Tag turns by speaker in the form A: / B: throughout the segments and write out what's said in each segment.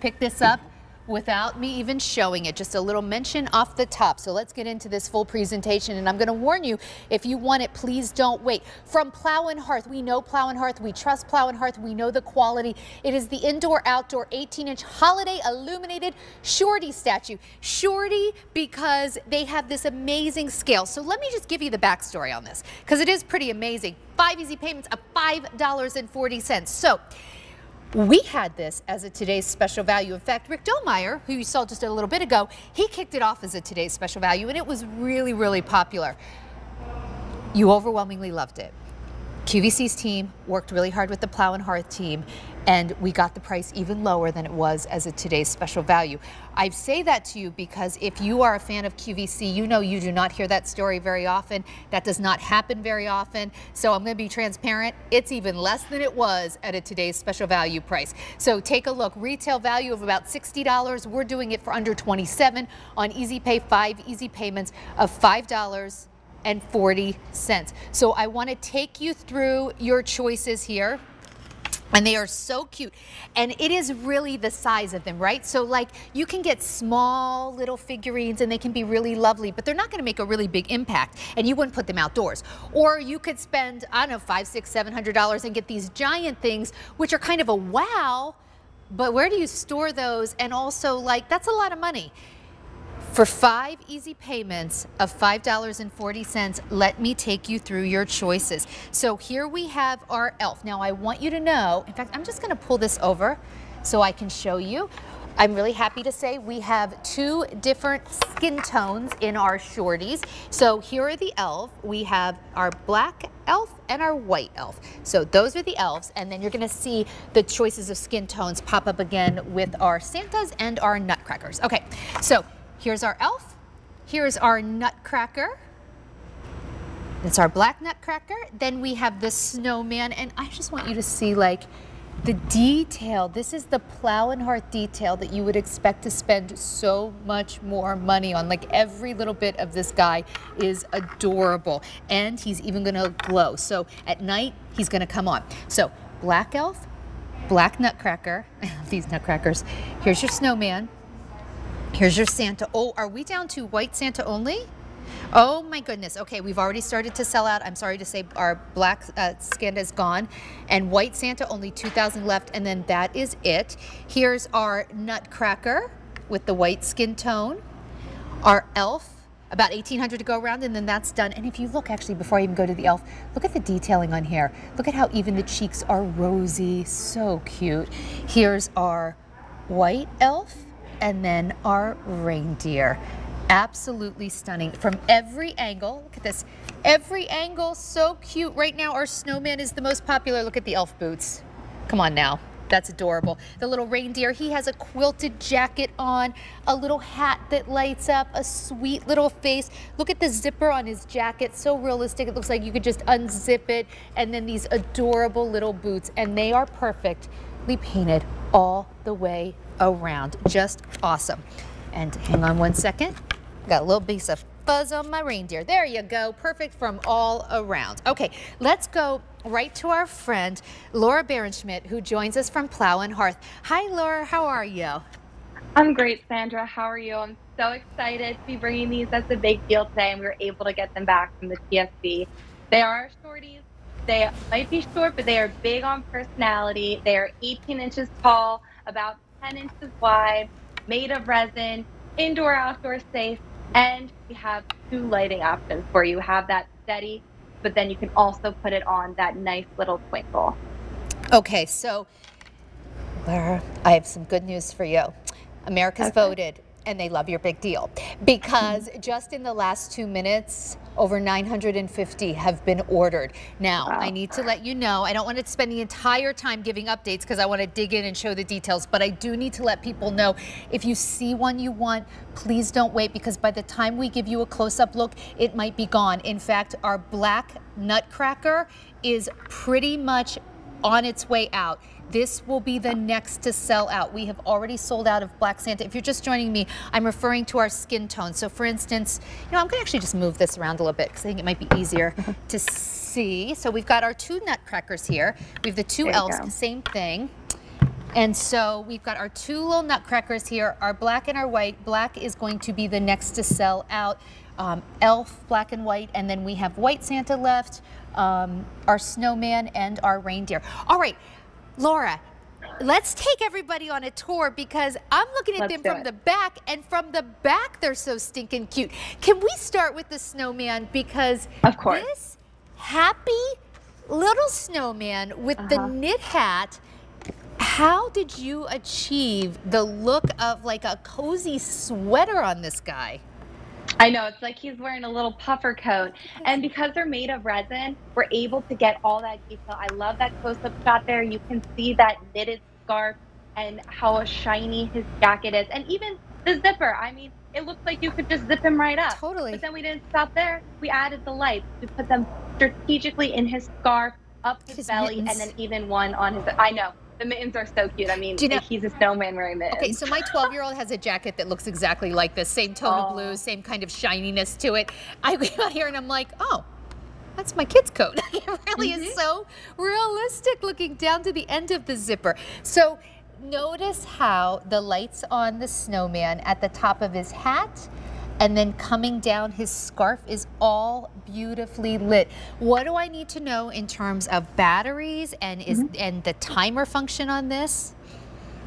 A: pick this up without me even showing it, just a little mention off the top. So let's get into this full presentation. And I'm going to warn you, if you want it, please don't wait. From Plow and Hearth, we know Plow and Hearth, we trust Plow and Hearth, we know the quality. It is the indoor-outdoor 18-inch holiday illuminated Shorty statue. Shorty because they have this amazing scale. So let me just give you the backstory on this because it is pretty amazing. Five easy payments of $5.40. So we had this as a today's special value. In fact, Rick Domeier, who you saw just a little bit ago, he kicked it off as a today's special value and it was really, really popular. You overwhelmingly loved it. QVC's team worked really hard with the Plow and Hearth team and we got the price even lower than it was as a today's special value. I say that to you because if you are a fan of QVC, you know you do not hear that story very often. That does not happen very often. So I'm going to be transparent. It's even less than it was at a today's special value price. So take a look. Retail value of about $60. We're doing it for under 27 on Easy Pay, five easy payments of $5 and 40 cents. So I want to take you through your choices here. And they are so cute. And it is really the size of them, right? So like you can get small little figurines and they can be really lovely, but they're not gonna make a really big impact and you wouldn't put them outdoors. Or you could spend, I don't know, five, six, seven hundred dollars and get these giant things, which are kind of a wow, but where do you store those? And also like, that's a lot of money. For five easy payments of $5.40, let me take you through your choices. So here we have our elf. Now I want you to know, in fact, I'm just gonna pull this over so I can show you. I'm really happy to say we have two different skin tones in our shorties. So here are the elf. We have our black elf and our white elf. So those are the elves and then you're gonna see the choices of skin tones pop up again with our Santas and our nutcrackers. Okay, so Here's our elf. Here's our nutcracker. It's our black nutcracker. Then we have the snowman. And I just want you to see like the detail. This is the plow and hearth detail that you would expect to spend so much more money on. Like every little bit of this guy is adorable. And he's even gonna glow. So at night, he's gonna come on. So black elf, black nutcracker, these nutcrackers. Here's your snowman. Here's your Santa. Oh, are we down to white Santa only? Oh my goodness. Okay, we've already started to sell out. I'm sorry to say our black uh, Santa is gone and white Santa only 2,000 left and then that is it. Here's our Nutcracker with the white skin tone. Our elf, about 1,800 to go around and then that's done. And if you look actually before I even go to the elf, look at the detailing on here. Look at how even the cheeks are rosy, so cute. Here's our white elf and then our reindeer. Absolutely stunning from every angle. Look at this. Every angle, so cute. Right now, our snowman is the most popular. Look at the elf boots. Come on now. That's adorable. The little reindeer, he has a quilted jacket on, a little hat that lights up, a sweet little face. Look at the zipper on his jacket, so realistic. It looks like you could just unzip it. And then these adorable little boots, and they are perfectly painted all the way around. Just awesome. And hang on one second. Got a little piece of fuzz on my reindeer. There you go. Perfect from all around. Okay, let's go right to our friend Laura Berenschmidt, who joins us from Plow and Hearth. Hi, Laura. How are you?
B: I'm great, Sandra. How are you? I'm so excited to be bringing these. That's a big deal today, and we were able to get them back from the TSV. They are shorties. They might be short, but they are big on personality. They are 18 inches tall, about 10 inches wide, made of resin, indoor, outdoor safe, and we have two lighting options for you. Have that steady, but then you can also put it on that nice little twinkle.
A: Okay, so Laura, I have some good news for you. America's okay. voted and they love your big deal because mm-hmm. just in the last two minutes, over 950 have been ordered. Now, wow. I need to let you know, I don't want to spend the entire time giving updates because I want to dig in and show the details, but I do need to let people know if you see one you want, please don't wait because by the time we give you a close-up look, it might be gone. In fact, our black nutcracker is pretty much on its way out. This will be the next to sell out. We have already sold out of Black Santa. If you're just joining me, I'm referring to our skin tone. So for instance, you know, I'm gonna actually just move this around a little bit because I think it might be easier to see. So we've got our two nutcrackers here. We have the two elves, same thing. And so we've got our two little nutcrackers here, our black and our white. Black is going to be the next to sell out. Um, elf, black and white, and then we have white Santa left, um, our snowman, and our reindeer. All right, Laura, let's take everybody on a tour because I'm looking at
B: Let's
A: them from
B: it.
A: the back, and from the back, they're so stinking cute. Can we start with the snowman? Because
B: Of course.
A: this happy little snowman with the
B: Uh-huh.
A: knit hat. How did you achieve the look of like a cozy sweater on this guy?
B: I know, it's like he's wearing a little puffer coat. And because they're made of resin, we're able to get all that detail. I love that close up shot there. You can see that knitted scarf and how shiny his jacket is. And even the zipper. I mean, it looks like you could just zip him right up.
A: Totally.
B: But then we didn't stop there. We added the lights. We put them strategically in his scarf, up his,
A: His
B: belly,
A: mittens.
B: and then even one on his. I know. The mittens are so cute. I mean,
A: Do you know-
B: he's a snowman wearing mittens.
A: Okay, so my 12 year old has a jacket that looks exactly like this, same tone of
B: Oh.
A: blue, same kind of shininess to it. I go out here and I'm like, oh, that's my kid's coat. it really is mm-hmm. so realistic looking down to the end of the zipper. So notice how the lights on the snowman at the top of his hat and then coming down his scarf is all beautifully lit. What do I need to know in terms of batteries and is mm-hmm. and the timer function on this?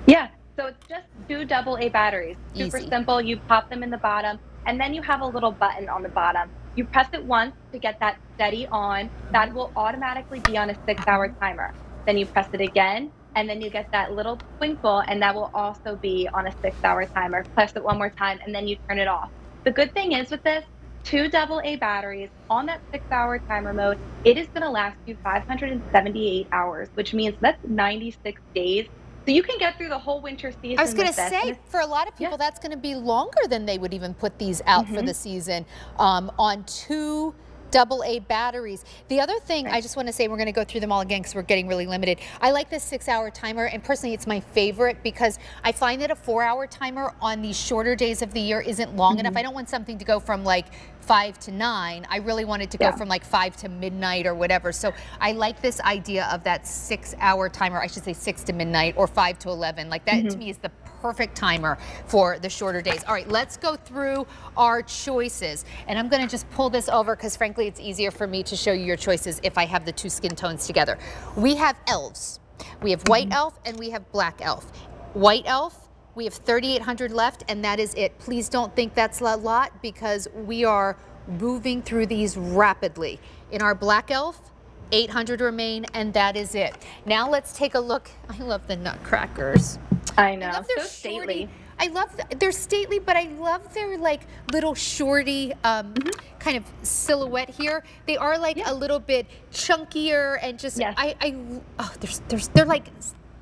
B: Yeah, so it's just two double A batteries. Super
A: Easy.
B: simple. You pop them in the bottom, and then you have a little button on the bottom. You press it once to get that steady on. That will automatically be on a six hour timer. Then you press it again, and then you get that little twinkle, and that will also be on a six hour timer. Press it one more time, and then you turn it off. The good thing is with this, two double A batteries on that six hour timer mode, it is going to last you 578 hours, which means that's 96 days. So you can get through the whole winter season.
A: I was going to say, for a lot of people,
B: Yeah.
A: that's going to be longer than they would even put these out for
B: Mhm.
A: the season um, on two double A batteries. The other thing I just want to say, we're going to go through them all again because we're getting really limited. I like this six hour timer, and personally, it's my favorite because I find that a four hour timer on these shorter days of the year isn't long enough. Mm-hmm. I don't want something to go from like five to nine. I really wanted to go
B: Yeah.
A: from like five to midnight or whatever. So I like this idea of that six hour timer. I should say six to midnight or five to 11. Like that to mm-hmm. me is the perfect timer for the shorter days. All right, let's go through our choices. And I'm gonna just pull this over because frankly, it's easier for me to show you your choices if I have the two skin tones together. We have elves. We have white mm-hmm. elf and we have black elf. White elf, we have 3,800 left, and that is it. Please don't think that's a lot because we are moving through these rapidly. In our black elf, 800 remain, and that is it. Now let's take a look. I love the nutcrackers.
B: I know.
A: I love their
B: so
A: shorty.
B: stately.
A: I love th- they're stately, but I love their like little shorty um, kind of silhouette here. They are like.
B: Yeah.
A: a little bit chunkier and just
B: Yes.
A: I I oh they're they're they're like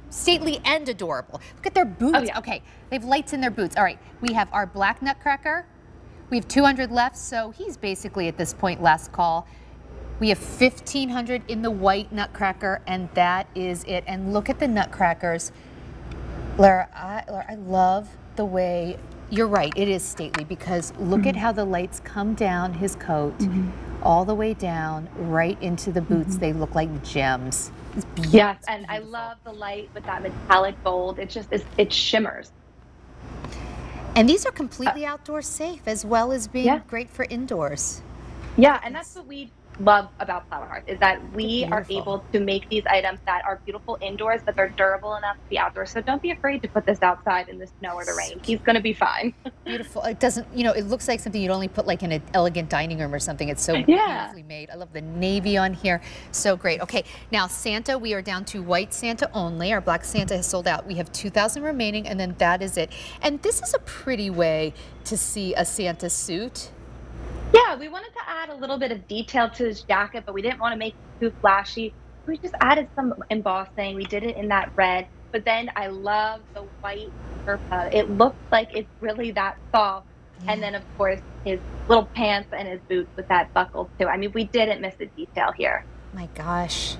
A: stately and adorable. Look at their boots.
B: Oh, yeah.
A: Okay, they have lights in their boots. All right, we have our black nutcracker. We have 200 left, so he's basically at this point last call. We have 1500 in the white nutcracker, and that is it. And look at the nutcrackers. Laura, I, Laura, I love the way you're right. It is stately because look
B: Mm-hmm.
A: at how the lights come down his coat, all the way down, right into the boots. They look like gems. It's beautiful.
B: Mm-hmm. Yes, and I love the light with that metallic gold. It just is, it shimmers.
A: And these are completely outdoor safe as well as being
B: Yeah.
A: great for indoors.
B: Yeah, and that's what we love about Plow and Hearth is that we
A: They're
B: able to make these items that are beautiful indoors, but they're durable enough to be outdoors. So don't be afraid to put this outside in the snow or the rain. He's going to be fine.
A: Beautiful. It doesn't, you know, it looks like something you'd only put like in an elegant dining room or something. It's so
B: Yeah.
A: beautifully made. I love the navy on here. So great. Okay, now Santa, we are down to white Santa only. Our black Santa has sold out. We have 2,000 remaining, and then that is it. And this is a pretty way to see a Santa suit.
B: Yeah, we wanted to add a little bit of detail to his jacket, but we didn't want to make it too flashy. We just added some embossing. We did it in that red, but then I love the white Sherpa. It looks like it's really that soft. And then, of course, his little pants and his boots with that buckle, too. I mean, we didn't miss a detail here.
A: My gosh.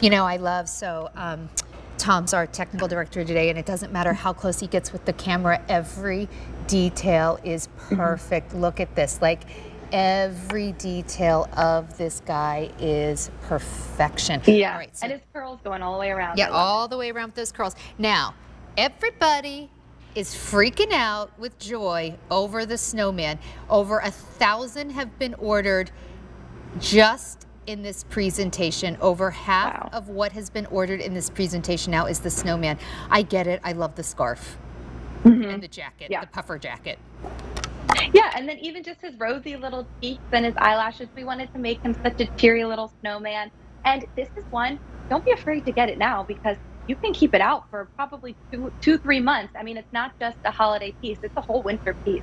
A: You know, I love so um, Tom's our technical director today, and it doesn't matter how close he gets with the camera, every detail is perfect. Look at this. Like, every detail of this guy is perfection.
B: Yeah,
A: All right, so
B: and his curls going all the way around.
A: yeah, all the way around with those curls. Now, everybody is freaking out with joy over the snowman. Over a thousand have been ordered just in this presentation. Over half
B: Wow.
A: of what has been ordered in this presentation now is the snowman. I get it. I love the scarf
B: it. Mhm.
A: and the jacket,
B: Yeah.
A: the puffer jacket.
B: Yeah, and then even just his rosy little cheeks and his eyelashes, we wanted to make him such a cheery little snowman. And this is one, don't be afraid to get it now because you can keep it out for probably two, two, three months. I mean, it's not just a holiday piece, it's a whole winter piece.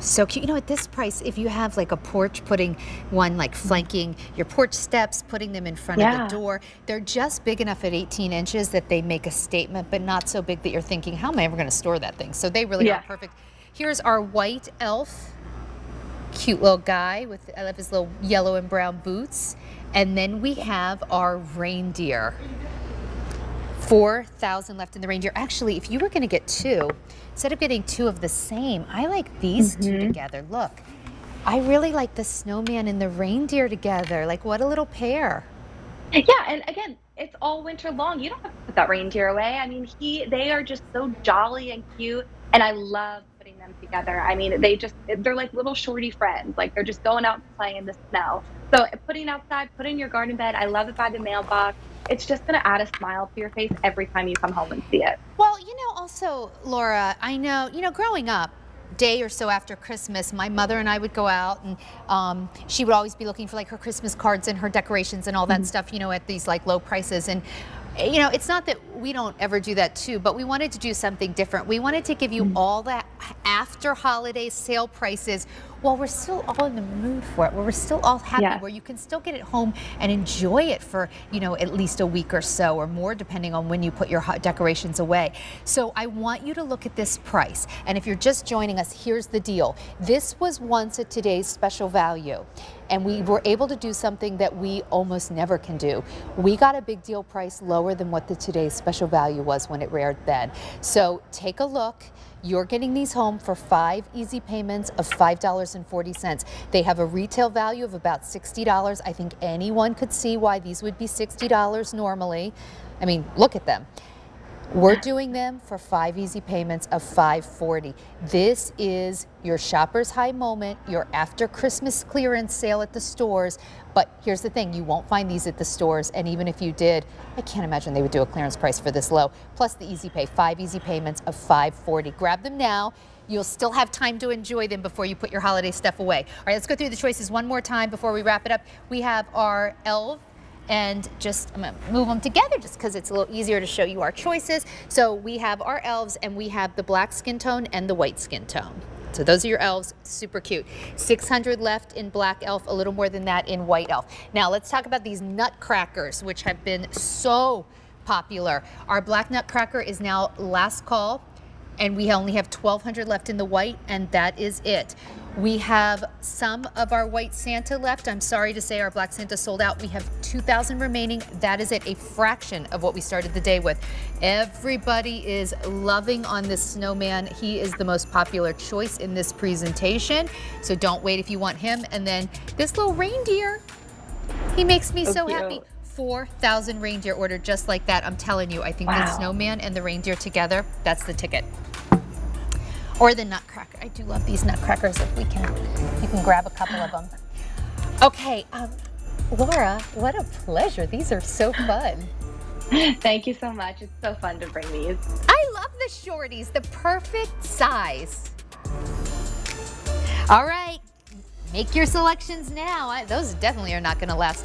A: So cute. You know, at this price, if you have like a porch, putting one like flanking your porch steps, putting them in front of the door, they're just big enough at 18 inches that they make a statement, but not so big that you're thinking, how am I ever going to store that thing? So they really
B: Yeah.
A: are perfect. Here's our white elf. Cute little guy with, I love his little yellow and brown boots. And then we have our reindeer. 4,000 left in the reindeer. Actually, if you were going to get two, instead of getting two of the same, I like these two
B: Mhm.
A: together. Look, I really like the snowman and the reindeer together. Like, what a little pair.
B: Yeah, and again, it's all winter long. You don't have to put that reindeer away. I mean, he they are just so jolly and cute, and I love them together. I mean, they just they're like little shorty friends. Like they're just going out and playing in the snow. So putting outside, put in your garden bed. I love it by the mailbox. It's just gonna add a smile to your face every time you come home and see it.
A: Well, you know, also, Laura, I know, you know, growing up, day or so after Christmas, my mother and I would go out and um, she would always be looking for like her Christmas cards and her decorations and all that stuff, you know, at these like low prices. And, you know, it's not that we don't ever do that too, but we wanted to do something different. We wanted to give you mm. all that after holiday sale prices while we're still all in the mood for it, where we're still all happy, where you can still get it home and enjoy it for, you know, at least a week or so or more, depending on when you put your hot decorations away. So I want you to look at this price. And if you're just joining us, here's the deal. This was once a today's special value. And we were able to do something that we almost never can do. We got a big deal price lower than what the today's special value was when it aired then. So take a look. You're getting these home for five easy payments of $5.40. They have a retail value of about $60. I think anyone could see why these would be $60 normally. I mean, look at them. We're doing them for five easy payments of 540. This is your shopper's high moment, your after Christmas clearance sale at the stores. But here's the thing, you won't find these at the stores. And even if you did, I can't imagine they would do a clearance price for this low. Plus the easy pay, five easy payments of 540. Grab them now. You'll still have time to enjoy them before you put your holiday stuff away. All right, let's go through the choices one more time before we wrap it up. We have our elf and just I'm gonna move them together just because it's a little easier to show you our choices. So we have our elves and we have the black skin tone and the white skin tone. So those are your elves, super cute. 600 left in black elf, a little more than that in white elf. Now let's talk about these nutcrackers, which have been so popular. Our black nutcracker is now last call and we only have 1200 left in the white and that is it we have some of our white santa left i'm sorry to say our black santa sold out we have 2000 remaining. That is it a fraction of what we started the day with. Everybody is loving on this snowman. He is the most popular choice in this presentation. So don't wait if you want him. And then this little reindeer he makes me
B: So
A: so happy. 4,000 reindeer ordered just like that. I'm telling you, I think the snowman and the reindeer together, that's the ticket. Or the nutcracker. I do love these nutcrackers. If we can, you can grab a couple of them. Okay, um, Laura, what a pleasure. These are so fun.
B: Thank you so much. It's so fun to bring these.
A: I love the shorties, the perfect size. All right, make your selections now. I, those definitely are not going to last